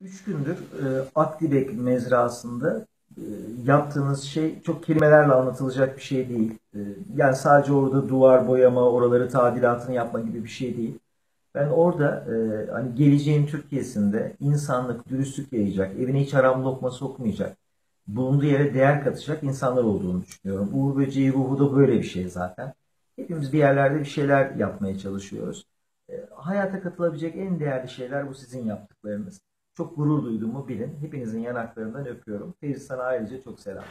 Üç gündür e, Akdibek mezrasında e, yaptığınız şey çok kelimelerle anlatılacak bir şey değil. E, yani sadece orada duvar boyama, oraları tadilatını yapma gibi bir şey değil. Ben orada e, hani geleceğin Türkiye'sinde insanlık, dürüstlük yayacak, evine hiç haram lokma sokmayacak, bulunduğu yere değer katacak insanlar olduğunu düşünüyorum. Uğur Böceği ruhu da böyle bir şey zaten. Hepimiz bir yerlerde bir şeyler yapmaya çalışıyoruz. E, hayata katılabilecek en değerli şeyler bu sizin yaptıklarınız. Çok gurur duyduğumu bilin. Hepinizin yanaklarından öpüyorum. Feyzi sana ayrıca çok selam.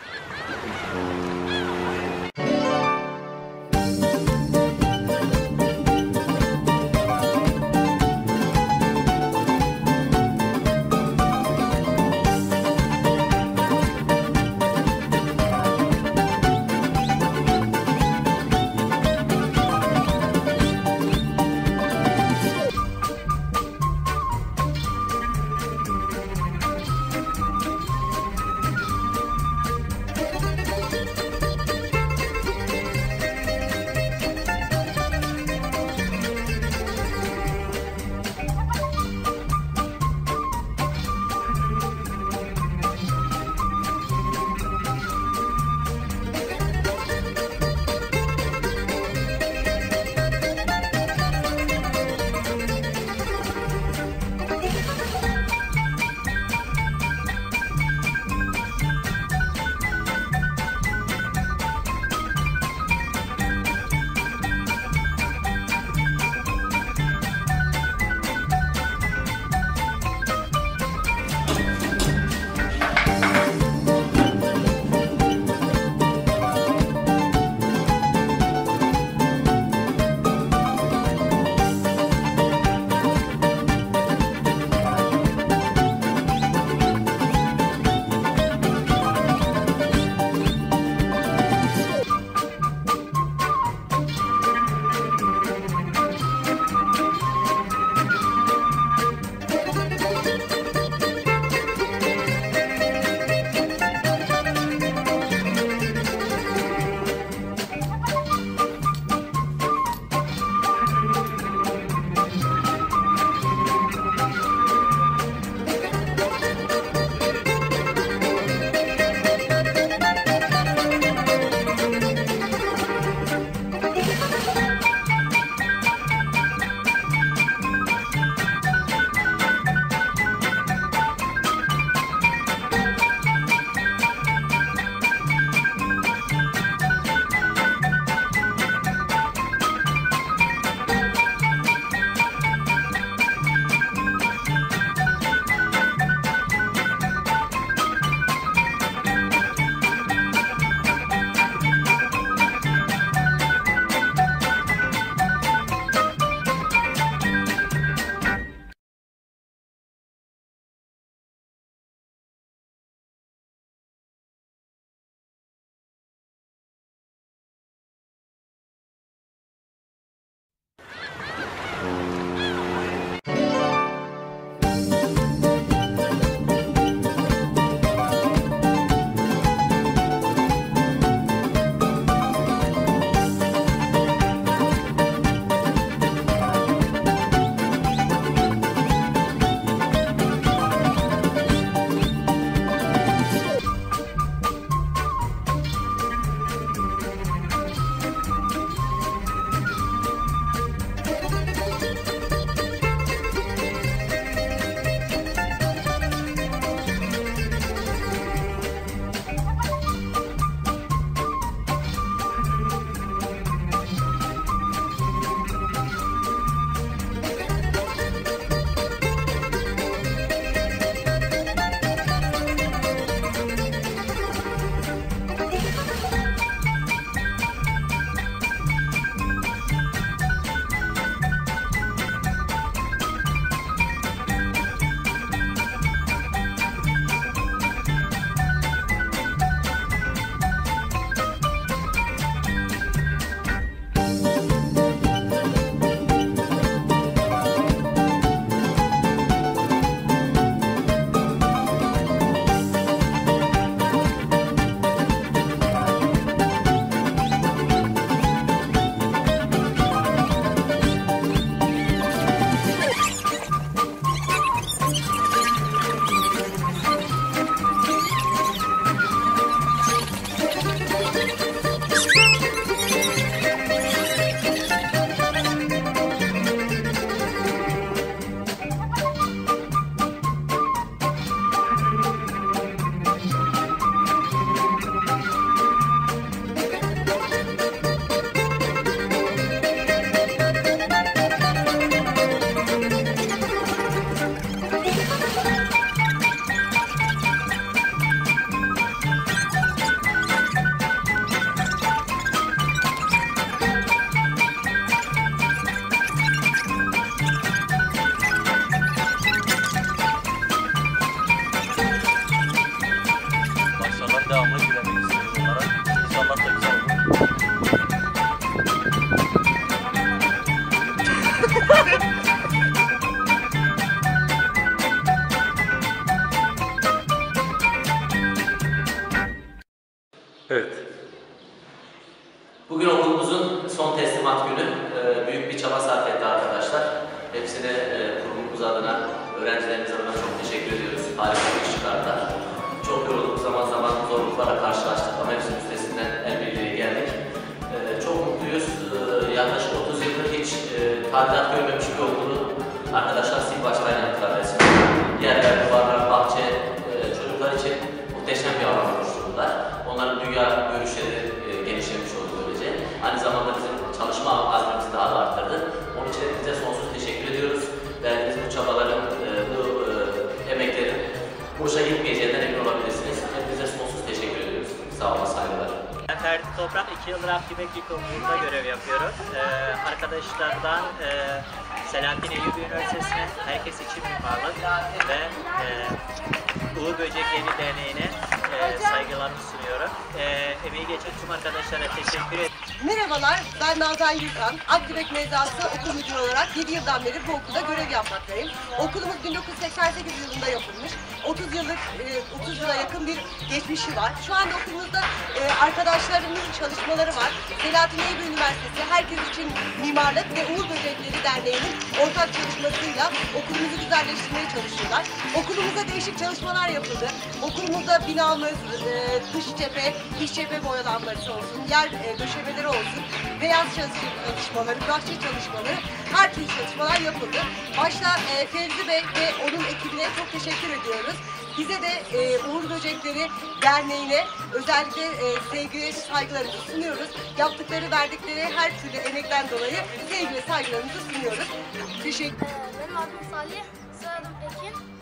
de devamlı istiyoruz onlara. İnşallah da güzel olur. evet. Bugün okulumuzun son teslimat günü. Ee, büyük bir çaba sarf etti arkadaşlar. Hepsine e, kurumumuz adına, öğrencilerimiz adına çok teşekkür ediyoruz. Harika bir iş çıkardılar zorluklara karşılaştık ama hepsinin üstesinden el birliğiyle geldik. Ee, Çok mutluyuz. Ee, Yaklaşık 30 yıldır hiç e, tadilat görmemiş bir okulu arkadaşlar sil baştan Toprak, 2 yıldır Akdibek İlkokulu'nda görev yapıyorum. Ee, arkadaşlardan e, Selahattin Eyyubi Üniversitesi'ne herkes için mimarlık ve e, Uğur Böcekleri Derneği'ne e, saygılarımı sunuyorum. E, emeği geçen tüm arkadaşlara teşekkür ederim. Merhabalar, ben Nazan Gürkan. Akdibek Mezrası okul müdürü olarak 7 yıldan beri bu okulda görev yapmaktayım. Okulumuz 1988 yılında yapılmış. 30 yıllık, e, 30 yıla yakın bir geçmişi var. Şu anda okulumuzda e, arkadaşlarımızın çalışmaları var. Selahattin Eyyubi Üniversitesi Herkes için Mimarlık ve Uğur Böcekleri Derneği'nin ortak çalışmasıyla okulumuzu güzelleştirmeye çalışıyorlar. Okulumuzda değişik çalışmalar yapıldı. Okulumuzda binamız, e, dış cephe, iç cephe boyalanması olsun, yer e, döşemeleri olsun, beyaz çalışma çalışmaları, bahçe çalışmaları, her türlü çalışmalar yapıldı. Başta e, Fevzi Bey ve onun ekibine çok teşekkür ediyoruz. Bize de e, Uğur Böcekleri Derneği'ne özellikle e, sevgi ve saygılarımızı sunuyoruz. Yaptıkları, verdikleri her türlü emekten dolayı sevgi ve saygılarımızı sunuyoruz. Teşekkür Ee, Benim adım Salih, soyadım Ekin.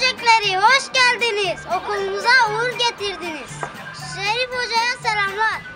Böcekleri hoş geldiniz. Okulumuza uğur getirdiniz. Şerif Hoca'ya selamlar.